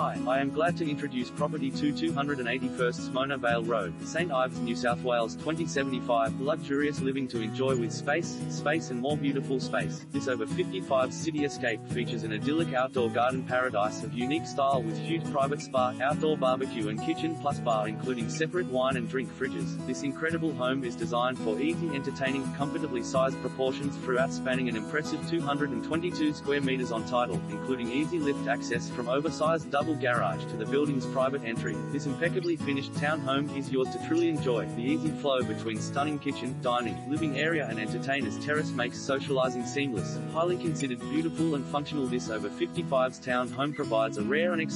Hi, I am glad to introduce property 2 281st Mona Vale Road, St. Ives, New South Wales 2075, luxurious living to enjoy with space, space and more beautiful space. This over 55 city escape features an idyllic outdoor garden paradise of unique style with huge private spa, outdoor barbecue and kitchen plus bar including separate wine and drink fridges. This incredible home is designed for easy entertaining, comfortably sized proportions throughout spanning an impressive 222 square meters on title, including easy lift access from oversized double garage to the building's private entry. This impeccably finished townhome is yours to truly enjoy. The easy flow between stunning kitchen, dining, living area and entertainers terrace makes socializing seamless. Highly considered beautiful and functional this over 55's town home provides a rare and exciting